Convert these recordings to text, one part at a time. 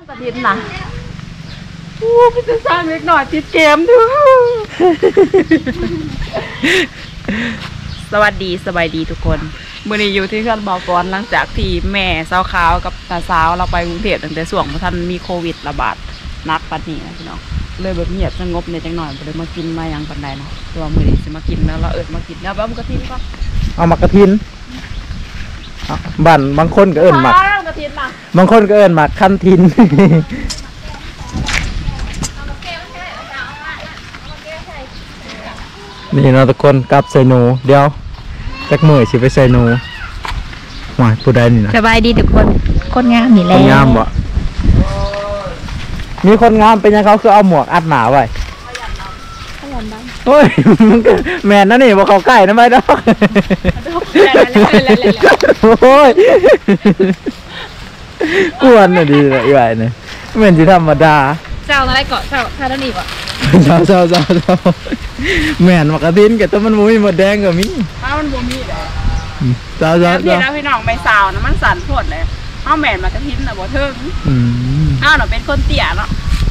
างประดิษฐ์นะโอ้พี่จะสร้างเล็กหน่อยติดเกมดูสวัสดีสบายดีทุกคนมื่อนี้อยู่ที่เครื่องบอกรหลังจากที่แม่สาวขาวกับตาสาวเราไปกรุงเทพตั้งแต่ส่วงพอท่านมีโควิดระบาดหนักปันนี้นะพี่น้องเลยแบบเงียบสงบในจังหน่อยเลยมากินมาอย่างปันใดเนาะตัวมื่อนี้สิมากินแล้วเราเอิดมากินแล้วบ้ามกระทินก็เอามักระทิน บ้านบางคนก็เอิ้นหมัก กระทินมาบางคนก็เอิ้นหมักคันทิน นี่เนาะทุกคนกลับใส่หนู เดี๋ยวจักมือสิไปใส่หนูหวายผู้ใดนี่นะสบายดีทุกคนคนงามนี่แหคละนงามบ่มีคนงามเป็นยังเขาคือเอาหมวกอัดหนาไว้ โอ้ยมันก็แม่นนะนี่บ่เข้าใกล้นะไม่ดอกโอ้ยกวนน่ะดีเลยอีไหวเนี่ยเหมือนสิธรรมดาเจ้าอะไรเกาะเจ้าท่านีบ่เจ้าเจ้าเจ้าเจ้าแม่นมากระทินแกแตัวมันบ่มีหมดแดงก็มีถ้ามันบ่มีเลยเจ้าแล้เจ้าวพี่เจ้านะพี่น้องไม่สาวนะมันสั่นโพดเลยเอาแม่นมากระทินน่ะบ่เทิงอืมอ้าวหนูเป็นคนเตี้ยเนาะ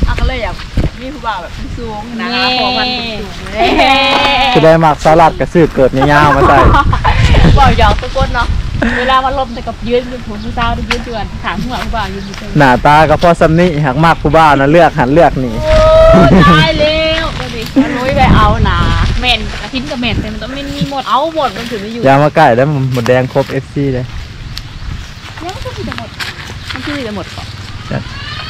อ้าวก็เลยอยาก มีผู้บ่าวแบบสูงๆนะคะพอมันสูงเลยคือได้หมักสลัดกับสืบเกิดยาวๆมาใส่บอกหยอกทุกคนเนาะเวลามันลมแต่กับยืนยืนผมผู้สาวได้ยืนเดือนถามหัวผู้บ่าวยืนอยู่เฉยหน้าตาก็พอสำนี่หักมากผู้บ้าวนะเลือกหันเลือกหนี่ตายแล้วก็ดิมันนุ้ยไปเอาหนาแม่นกระทิ้นกับแม่นแต่มันต้องไม่มีหมดเอาหมดมันถึงไม่อยู่อยามาใกล้แล้วมันหมดแดงครบ FC เลยยังก็คือจะหมดมันคือจะหมดก่อน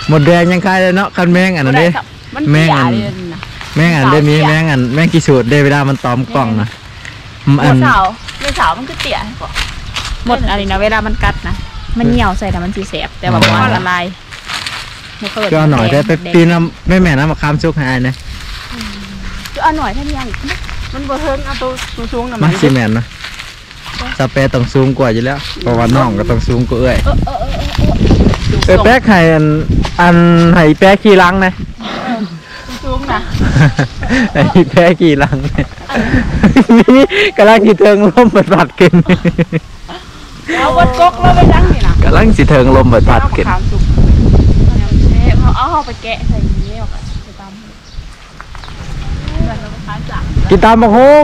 หมดแดงยังคายเลยเนาะคันแมงอันนั้นเด้ มันแม่เตี้งยอันเลยนะแมงอันได้มีแมงอันแมงกี่สูตรได้เวลามันตอมกล่องนะอืมหมอันดสาวเรื่องสาวมันคือเตี้ยกว่าหมดอะไรนะเวลามันกัดนะมันเหี่ยวใส่แต่มันสีแสบแต่แบบว่าละลายก็เอาหน่อยได้ไปปีนน้ำไม่แม่น้ำมาคามชุกใหายนะคือเอาหน่อยเท่านี้ยังมันบ่เทิงเอาตัวสูงๆน่ะมามันสิแม่นนะสเปรย์ต้องสูงกว่าอยู่แล้วเพราะว่าน้องก็ต้องสูงกว่าเอ้ยเอ้ยแป๊กให้อันอันให้แป๊กขี่หลังนะ สูงๆนะไอ้แพ้กี่ลังเนี่ยนี่กำลังสิเทิงลมเปิดผัดกินเอาบดกกแล้วไปจังนี่นะกำลังสิเทิงลมเปิดผัดกินเอามะขามสุกเอาเอาเอาไปแกะใส่นี้เอาไปตามเงินเราไปขายจากกินตามมะฮง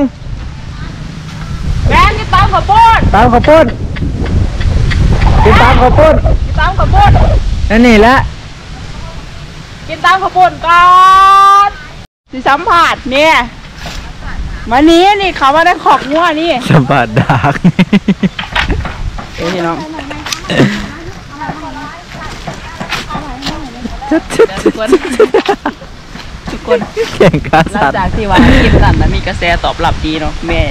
แกนกินตามข้าวโพดตามข้าวปุ้นกินตามข้าวปุ้นกินตามข้าวโพดนั่นนี่แหละกินตามข้าวโพดก่อน สิสัมผัสเนี่ยมานี้นี่เขามาได้ขอกงัวนี่สัมผัสดักเอ้ยน้องชัดชัดทุกคนทุกคนแข่งขาหลังสัตว์จากที่ว่าคลิปนั้นนะมีกระแสตอบรับดีเนาะแม่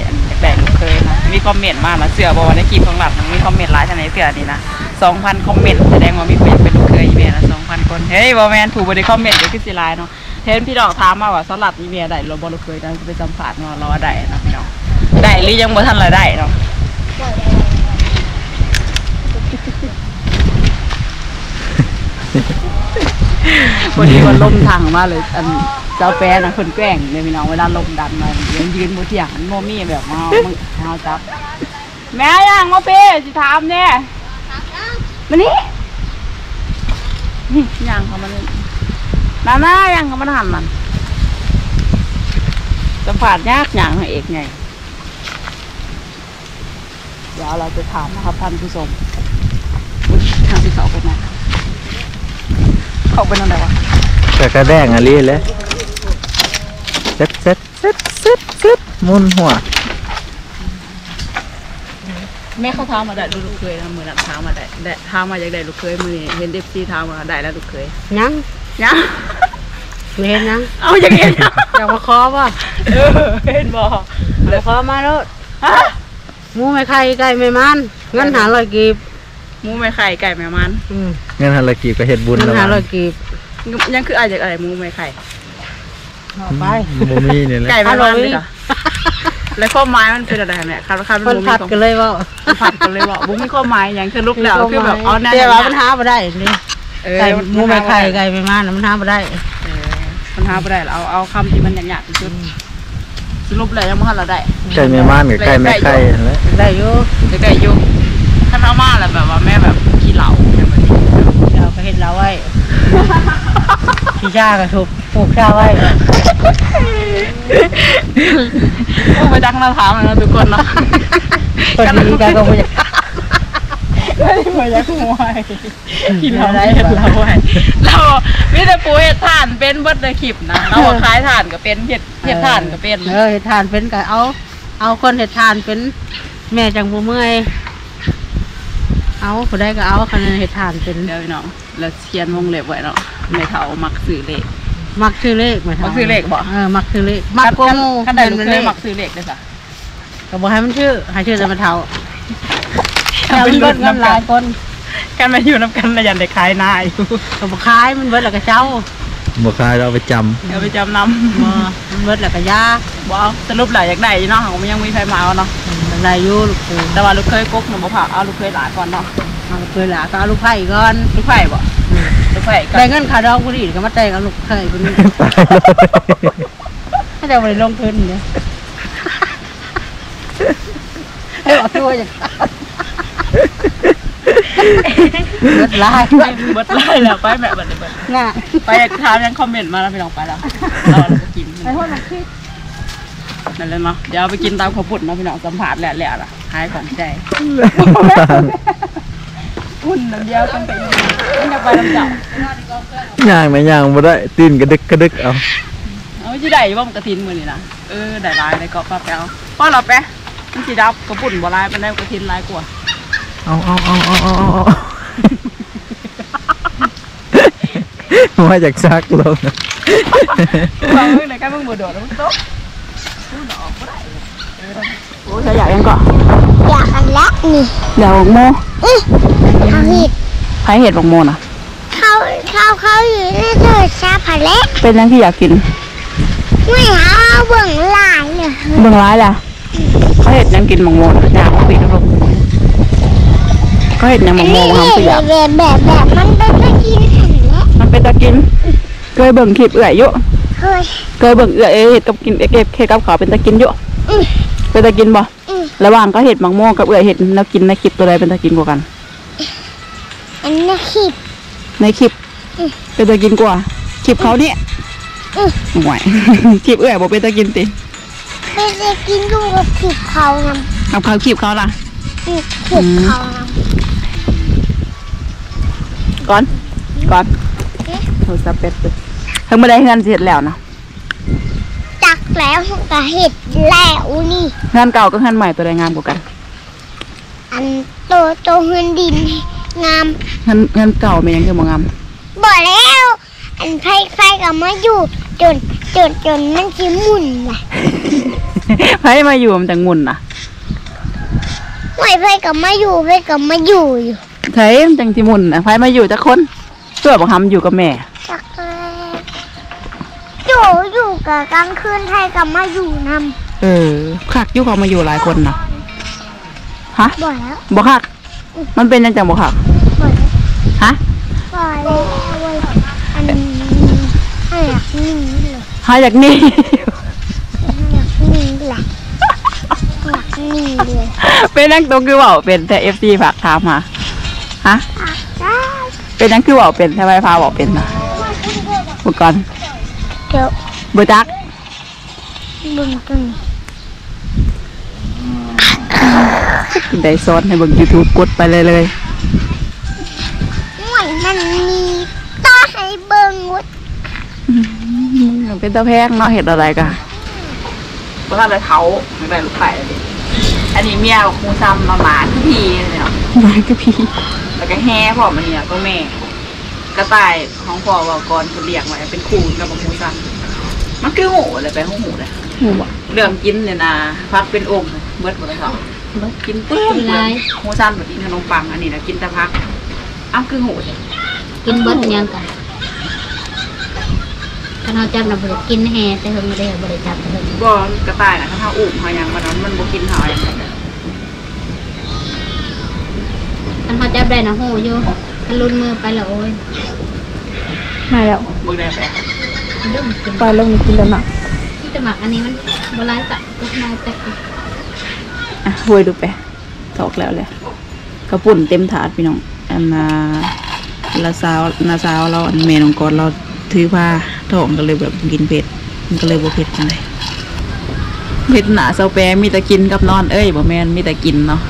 แบ่งลูกเคยนะมีคอมเมนต์มานะเสือบอกว่าในคลิปของหลับมีคอมเมนต์หลายท่านในเสือนี่นะสองพันคอมเมนต์แสดงว่ามีคนอยากเป็นลูกเคยอีเมลนะสองพันคนเฮ้ยบอแมนถูกบริคอมเมนต์เดี๋ยวขึ้นสิไลน์เนาะ เห็นพี่ดอกถามมาว่าสลัดอีเมลได้เราบอลเคยได้จะไปสัมผัสเนาะรอได้นะพี่น้องได้หรือยังบ่ทันละได้เนาะวันนี้วันลมทางมาเลยอันเจ้าแปรนะคนแกล้งเลยพี่น้องเวลาลมดันมายืนยืนบนเถียงโมมี่แบบมาเอามือเอาจับ แม่ยังมาเป้สิถามเนี่ยมานี่นี่ยังเขามาเลย นาหน้ายังเขามาหันมันสัมผัสยากอย่างให้เอกไง เดี๋ยวเราจะถามนะครับท่านผู้ชมอุ๊ยทางที่สองเป็นไงเขาเป็นอะไรวะแต่กระแดงอะไรเลยเซ็ตเซ็ตเซ็ตเซ็ตเซ็ตหมุนหัวแม่เขาท้ามาได้ลูกเคยนะมือนั้นท้ามาได้ได้ท้ามาอยากได้ลูกเคยมือนี้เห็นเด็กซีท้ามาได้แล้วลูกเคยยัง ยังไม่เห็นยังเอาอย่างเงี้ยอยากมาขอป่ะเออเห็นบ่มาขอมาแล้วฮะหมูไม่ไข่ไก่ไม่มันเงินหาร้อยกีบหมูไม่ไข่ไก่แม่มันอืมเงินฮันละกีบก็เฮ็ดบุญเงินแล้วหาร้มัอนยกีบยังคืออะไรจากอะไรหมูไม่ไข่เอาไปบ่มีนี่แหละไก่แม่มันเลยเหรอแล้วข้อไม้มันเป็นอะไรเนี่ยคาดคาดมันผัดกันเลยว่าผัดกันเลยบอกบุ้งมีข้อไม้ยังคือลูกแล้วคือแบบเอาแน่แต่ว่ามันหาไม่ได้นี่เออ ไก่หมูไม่ไข่ไก่ไม่มันน่ะมันหาไม่ได้เออมันหาไม่ได้เอาเอาคำที่มันหยาบๆที่สุดสรุปแล้วยังไม่ทันเราได้ไก่แม่ม่านกับไก่แม่ไข่นั่นแหละได้อยู่จะได้อยู่ถ้าเอามาแล้วแบบว่าแม่แบบขี้เหล่าแบบนี้เราก็เห็นเราไว้เพี่ชาก็ถูกปลูกชาไว้ไปดักหน้าถามเลยนะทุกคนเนาะพอดีกันก็บ่อยาก ไม่ได้มายักมวยกินเราได้เห็ดเราไว้เรามีแต่ปูเห็ดถ่านเป็นเบิดในคลิปนะเราอะขายถ่านก็เป็นเห็ดเห็ดถ่านก็เป็นเออเฮ็ดทานเป็นก็เอา เอาคนเฮ็ดทานเป็นแม่จังบ่เมื่อยเอาผู้ใดก็เอาคันเฮ็ดทานเป็นเดี๋ยวพี่น้องเราเขียนวงเล็บไว้เนาะไม่เท่ามักสื่อเลขมักชื่อเลขไหมท่ามักชื่อเลขบ่เออมักชื่อเลขมักโกงูขั้นใดลูกเคเลยขมักสื่อเลขด้วยจ้ะก็บอกให้มันชื่อให้ชื่อแต่มันเท่า เอาเอาไปมันลุ้เบินดเงินน้ำหกัลานยคนกันมาอยู่น้ำกันระยันได้ขายหนายก็บ่ขายมันเบิดแล้วก็เจ้าบ่คายเราไปจเดี๋ยวไปจำนบ่มันเบิดแล้วก็ยาำบอกสรุปหลายอยากได้อยู่เนาะของมันยังมีไฟมาเอาเนาะอะไรอยู่ลูกปูแต่ว่าลูกเคยกกหนูบ่ผักเอาลูกเคยหลายก่อนเนาะเอาลูกเคยหลาก็เอาลูกไผ่ก่อนลูกไผ่บ่ลูกไผ่ก็ได้เงินค่าดอกกูดีก็มาแต่งเอาลูกไผ่คนนี้ำตายเลยให้จะไปลงทุนเนี่ยให้บอกตัวอย่าง เบิดลายเบิดไล่แล้วไปแบบเบิดเลยเบิดง่ะไปถามยังคอมเมนต์มาแล้วไปลองไปแล้วเราเราก็กินไอ้พวกนักคิดนั่นเลยเนาะเดี๋ยวไปกินตามข้าวปุ้นเนาะพี่น้องสัมผัสแหละแหละล่ะหายของใจอุ่นน้ำเดียวต้องไปอยู่นี่จะไปน้ำเจ้าย่างไหมย่างบ่ได้ตีนกระดึกกระดึกเอาเอาที่ได้ว่ามันกระทินมือนี่นะเออได้ลายได้ก็ป้าแป๊วป้าเราแป๊ะมันสีดับกระปุ่นบ่ลายเป็นได้กระทินลายกว่า เอาเอาเอาเอาเอาเอามาจากซักลงบางเรื่องไหนกันมึงบ่โดดแล้วมึงโต๊ะมึงดอกบ่ได้เออโอ้ยอยากยังก่อนอยากอันละนี่เดี๋ยวโมอื้อเขาเห็ดใครเห็ดบางโมนะเขาเขาเขาอยู่ในเธอชาผาเละเป็นยังที่อยากกินไม่เอาเบิ่งหลายเลยเบิ่งร้ายล่ะเขาเห็ดยังกินบางโมนะอยากเอาปีกลูก เขาเห็ดยังบางมบางคำคืออยากแบบแบบแบบมันเป็นตะกินหันและมันเป็นตะกิน เคยเบิ่งคลิปเอื่อยยู่เคยเคยเบิ่งเอื่อยเห็ดกับกินเอ็กเอฟเคกับเขาเป็นตะกินยู่อื้อเป็นตะกินบ่ระหว่างเขาเห็ดบางโมกับเอื่อยเห็ดแล้วกินในคลิปตัวใดเป็นตะกินกว่ากันอันนี้ขีดในคลิปเป็นตะกินกว่าคลิปเขาเนี่ยห่วยคลิปเอื่อยบ่เป็นตะกินติไม่ได้กินดูกับขีดเขานเอาเขาคลิปเขาล่ะำอื้อขีดเขาน ก่อน ก่อนโทรศัพท์เป็ดตึเพิ่งมาได้เงินเสร็จแล้วนะำจักแล้วก็เห็ดแล้วนี่เงินเก่ากับเงินใหม่ตัวใดงามกว่ากัน อันโตโตเงินดินงามเงินเงินเก่าเป็นยังคือบ่งามบ่แล้ว อันไฟไฟก็มาอยู่จนจนจนมันสิหมุนว่ะไผมาอยู่มันจังงุ่นน่ะไม่ไฟก็มาอยู่ไฟก็มาอยู่อยู่ ไผมันจังสิหมุนน่ะไผมาอยู่จักคนตัวบ่ทำอยู่กับแม่ จักแลอยู่อยู่กับกลางคืนไทยก็มาอยู่นเออคักอยู่เขามาอยู่หลายคนน่ะฮะำบ่แล้วบ่คัก มันเป็นจังจังบ่คัก บ่แล้วฮะบ่แล้วเว้ยอันนี้ให้อยากนิ่งเลยหาอยากหนี่ให้อยากนิ่งเลยอยากนิ่งเลยเป็นนังตัวคือเว้าเป็นแต่ FC ฝากถามมา ฮะอะได้เป็นนังคือเว้าเป็นทำไมพาเว้าเป็นน่ะบ่ก่อนเดี๋ยวบ่จักเบึงตึงได้สอนให้เบิ่ง YouTube กดไปเลยเลยหวยมันมีต่อให้เบิ่งวุดมันเป็นตะแพงเนาะเห็ดอะไรกันเพราะว่าอะไรเท้าไม่ได้ลูกไข่เลยอันนี้เมียของครูซ้ำมาหมาทุกพีเลยเนาะหมาทุกพี แล้วก็แห่พ่อมันเนี่ยก็แม่ กระต่ายของพ่อว่าก่อนคนเลี้ยงไว้เป็นครูกับครูซ้ำมันคือหูเลยไปหูหูเลยหูเรื่องกินเนี่ยนะพักเป็นองค์เบิดหมดเลยค่ะกินปื้มเลยครูซ้ำแบบกินขนมปังอันนี้นะกินแต่พักอ้าวคือหูเลยกินเบิดยังกันถ้าเราจับเราบริกินแฮแต่เพิ่งไม่ได้บริจับเพิ่งก็กระต่ายนะถ้าอุ้มเขายังมันนั้นมันบ่กินเขาอย่างไร ถ้าเขาจับได้นะโหอยู่ถ้าลุ้นมือไปแล้วโอ้ยมาแล้วบึกได้ไปเริ่มกินไปแล้วมีกินแล้วนะที่จะหมักอันนี้มันโบราณสักก็มาแต่อะหวยดูไปตอกแล้วเลยกระปุ่นเต็มถาดพี่น้องอันนาลาซาวนาซาวเราอันเมนองกอดเราถถือผ้าท้องก็เลยแบบบ่กินเผ็ดมันก็เลยบ่เผ็ดจังไดเผ็ดหนาเซาแปรมีแต่กินกับนอนเอ้ยบ่แม่นมีแต่กินเนาะ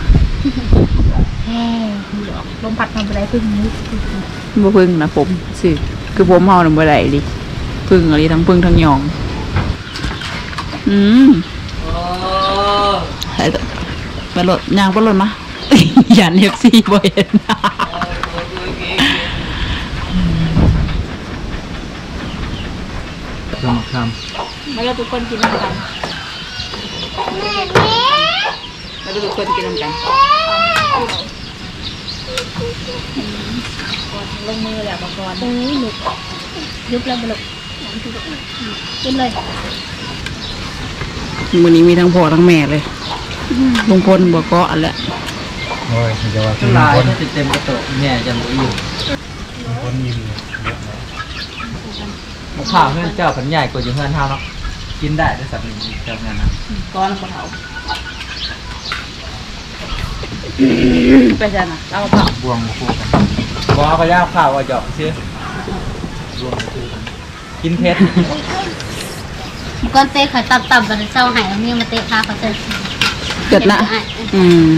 ลมพัดมาไปได้พึ่งนี้บ่พึ่งนะผมสิคือผมเฮาน่ะบ่ได้ดิพึ่งอะไรทั้งพึ่งทั้งหยอง อืมไปต่อไปรถย่างไปรถมายัน FC บ่เห็นสมคมาแล้วทุกคนกินด้วยกันมาดูทุกคนกินน้ำกัน ลงมือแหละปกรณ์โอ้ยหนุกยุบแล้วบลุกกินเลยมื้อนี้มีทั้งพ่อทั้งแม่เลยลุงพลบ่เกาะแหละำโอ้ยจะว่าลายถ้าเต็มกระโตกแม่จะบ่อิ่มคนอิ่มมะพร้าวเพื่อนเจ้าผันใหญ่กว่าอยู่เพื่อนเท่าเนาะกินได้ด้วยสัตว์หนึ่งเจ้าเงินนะก้อนบ่เฒ่า ไปจ้ะน่ะเอาเผาบวงคู่กันบวงก็ย่าข้าวว่าหยอกชื่อบวงคู่กันกินเพชรก้อนเตะข่อยต่ำๆกันเศร้าหายแล้วมีมาเตะขาเขาเจอเกิดนะอืม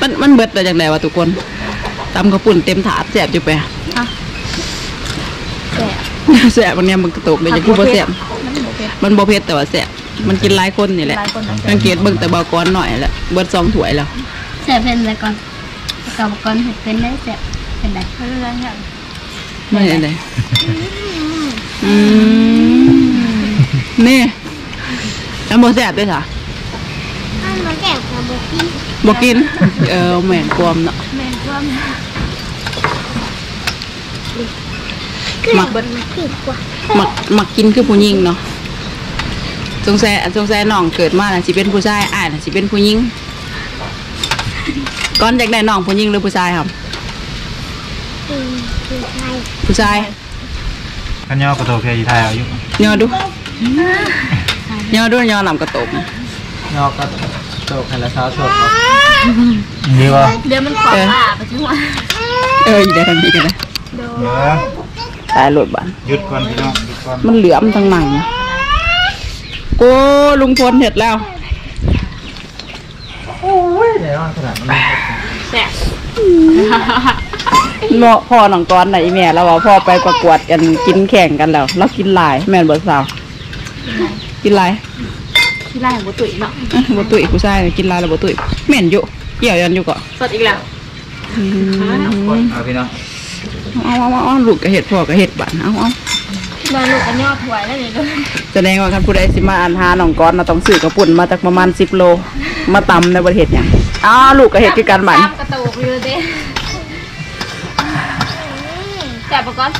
มันมันเบิดแต่จังไดวะทุกคนตำกระปุ่นเต็มถาดแซ่บอยู่ไปแซ่บวันนี้มันกระตกเลยจะพูดว่าแซ่บมันบ่เผ็ดแต่ว่าแซ่บ มันกินหลายคนนี่แหละหลายคนสังเกตเบิ่งแต่เบาก้อนหน่อยแหละเบิดสองถ้วยแล้วเสียเป็นอะไรก่อนกับก่อนเห็ดเป็นได้เสียเป็นไรไม่เป็นไรเนี่ยไม่ได้เลยอืมนี่แล้วบ่แซ่บด้วยค่ะอ้าวมันแก่กว่าบุกี้บ่กิน เออแม่นความเนาะแม่นความมักมันผิดกว่ามักมักกินคือผู้หญิงเนาะ สงสัยสงสัยน้องเกิดมาน่ะสิเป็นผู้ชายอ้ายน่ะสิเป็นผู้หญิงก่อนอยากได้น้องผู้หญิงหรือผู้ชายครับอืมคือใช่ผู้ชายขันยอกระโตกแค่ยีไทยอายุยอดูยอดูยอลำกระตกยอกระโตกแค่ละเช้าสดดีวะเดี๋ยวมันขวางอะไปจังหวะเอออยู่ได้ทันทีกันนะเดี๋ยวตายโหลดบ้านหยุดก่อนพี่น้องหยุดก่อนมันเหลือมทั้งหนัง โก้ลุงพลเห็ดแล้ว โอ้ยเดี๋ยวขนาดนั้นแซ่บเนาะพ่อหนองก้อนไหนะอีแม่แล้วว่าพ่อไปประกวดกันกินแข่งกันแล้วเรากินหลาย แม่นเบิร์สาวกินหลายที่ไล่ของบุตุ๋ยเนาะเอ้ยบ่ตุยผู้ชายน่ะกินหลายแล้วบ่ตุยแม่นอยู่เกี่ยวยันอยู่ก็สดอีกแล้วเอาพี่น้องเอาเอาเอาเอาลูกก็เห็ดพ่อก็เห็ดบ้านเอาเอา มาลูกกันยอดถวยแล้วนี่ก็แสดงว่าคันผู้ใดสิมาอ่านหาหนองก้อนน่ะต้องซื้อกระปุ่นมาจากประมาณ10โล มาตำในประเทศหยังอ้าวลูกก็เห็ดคือกันบ้านตามกระตุกอยู่เด้แซ่บปะก้อน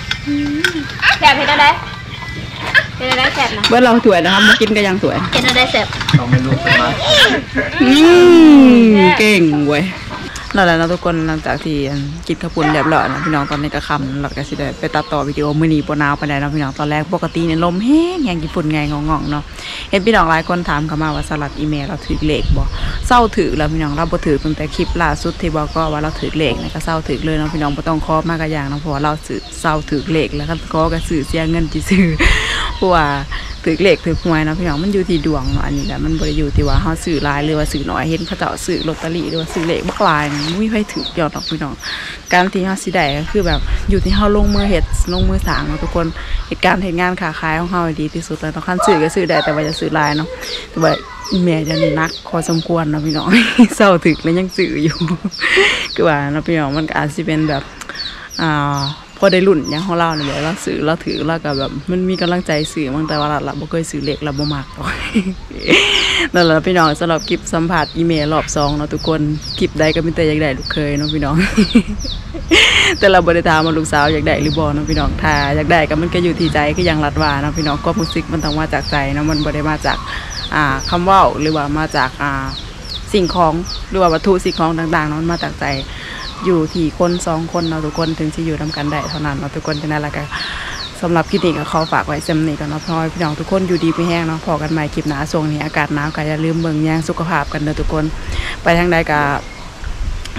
แซ่บเห็นอะไรเห็นอะไรแซ่บนะเบิ่เราสวยนะครับมากินก็ยังสวยเห็นอะไรแซ่บต้องเป็นลูกสมาอืมเก่งเว้ย นั่นแหละนะทุกคนหลังจากที่กินข้าวปุ้นเรียบร้อยนะพี่น้องตอนนี้ก็คำเราก็สิได้ไปตัดต่อวิดีโอมื้อนี้บ่หนาวปานใดเนาะพี่น้องตอนแรกปกติเนี่ยลมแห้งแงญี่ปุ่นไงงองๆเนาะเห็นพี่น้องหลายคนถามเข้ามาว่าสลัดอีเมลเราถือเลขบ่เศร้าถือแล้วพี่น้องเราบ่ถือตั้งแต่คลิปล่าสุดที่บอกก็ว่าเราถือเลขนะก็เศร้าถือเลยเนาะพี่น้องบ่ต้องขอมากกะอย่างเนะเพราะว่าเราซื้อเศร้าถือเลขแล้วก็ขอก็ซื้อเสียเงินที่ซื้อเพราะว่า ถือเลขถือหวยเนาะพี่น้องมันอยู่ที่ดวงเนาะอันนี้แหละมันบ่ได้อยู่ที่ว่าเฮาซื้อลายหรือว่าซื้อหน้อยเห็นเขาเจ้าซื้อลอตเตอรี่หรือว่าซื้อเลขบักลายนี่บ่มีไผถือยอดดอกพี่น้องการที่เฮาสิได้ก็คือแบบอยู่ที่เฮาลงมือเฮ็ดลงมือสร้างเนาะทุกคนเหตุการณ์เฮ็ดงานค้าขายของเฮาดีที่สุดแล้วเนาะคันซื้อก็ซื้อได้แต่ว่าจะซื้อลายเนาะแต่ว่าแม่จะนักพอสมควรเนาะพี่น้องเศร้าถึกแล้วยังซื้ออยู่คือว่าเนาะพี่น้องมันอาจสิเป็นแบบอ่า พอได้รุ่นอย่างของเราเนี่ยแบบเราซื้อเราถือแล้วก็แบบมันมีกำลังใจซื้อมั้งแต่ว่าเราเราบ่เคยซื้อเล็กเราบ่มักหรอกนั่นแหละพี่น้องสำหรับคลิปสัมผัสอีเมลรอบสองเนาะทุกคนคลิปใดก็มีแต่อยากได้ลูกเคยเนาะพี่น้อง แต่เราบ่ได้ถามาลูกสาวอยากได้หรือบ่เนาะพี่น้องถ้าอยากได้ก็มันก็อยู่ที่ใจก็อยังรัดว่าเนาะพี่น้องความรู้สึกมันต้องมาจากใจเนาะมันบ่ได้มาจากอ่าคำเว้าหรือว่ามาจากอ่าสิ่งของหรือว่าวัตถุสิ่งของต่างๆเนาะมาจากใจ อยู่ที่คนสองคนเนาะทุกคนถึงจะอยู่ทำกันได้เท่านั้นเนาะทุกคนจะนั่นแล้วก็สำหรับคลิปนี้ก็ขอฝากไว้เซมนี่ก่อนเนาะพ่อยพี่น้องทุกคนอยู่ดีไม่แห้งเนาะพอกันใหม่คลิปหนาส่วงนี้อากาศหนาวก็อย่าลืมเบิ่งแย่งสุขภาพกันเด้อทุกคน ไปทางใดก็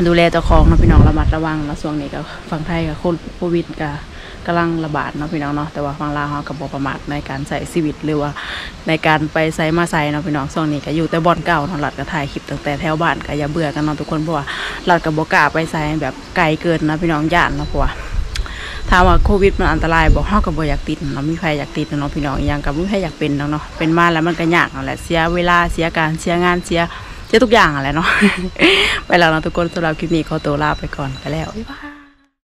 ดูแลเจ้าของเนาะพี่น้องระมัดระวังเนาะช่วงนี้ก็ฝั่งไทยกับโควิดกับ กำลังระบาดเนาะพี่น้องเนาะแต่ว่าฟังลาวเฮาก็บ่ประมาทในการใช้ชีวิตหรือว่าในการไปไสมาไสเนาะพี่น้องช่วงนี้ก็อยู่แต่บ่อนเก่าเนาะรัดก็ถ่ายคลิปตั้งแต่แถวบ้านก็อย่าเบื่อกันเนาะทุกคนเพราะว่ารัดก็บ่กล้าไปไสแบบไกลเกินนะพี่น้องย่านเนาะเพราะว่าถามว่าโควิดมันอันตรายบ่เฮาก็บ่อยากติดเนาะมีใครอยากติดเนาะพี่น้องอีหยังก็บ่มีใครอยากเป็นเนาะเนาะเป็นมาแล้วมันก็ยากนั่นแหละเสียเวลาเสียการเสียงานเสียเสียทุกอย่างอะไรเนาะไปแล้วเนาะทุกคนสำหรับคลิปนี้ขอตัวลาไปก่อนไปแล้วบ๊ายบาย